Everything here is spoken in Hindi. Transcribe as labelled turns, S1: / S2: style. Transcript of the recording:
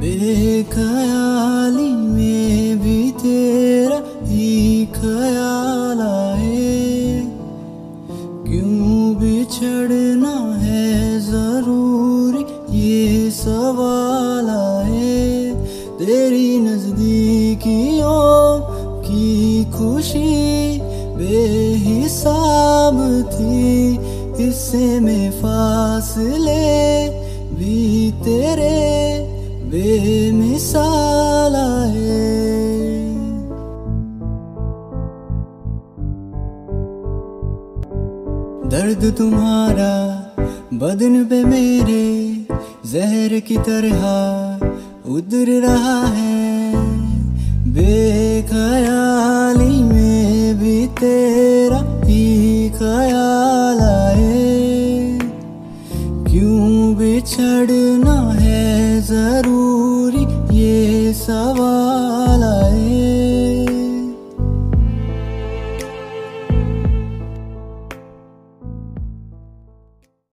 S1: बेख्याली में भी तेरा ही ख्याल आए। क्यों बिछड़ना है ज़रूरी ये सवाल आए। तेरी नजदीकियों की खुशी शाम थी हिस्से में फासले भी तेरे बेमिसाल आए। दर्द तुम्हारा बदन पे मेरे जहर की तरह उतर रहा है। तेरा ही ख्याल आए। क्यों बिछड़ना है ज़रूर?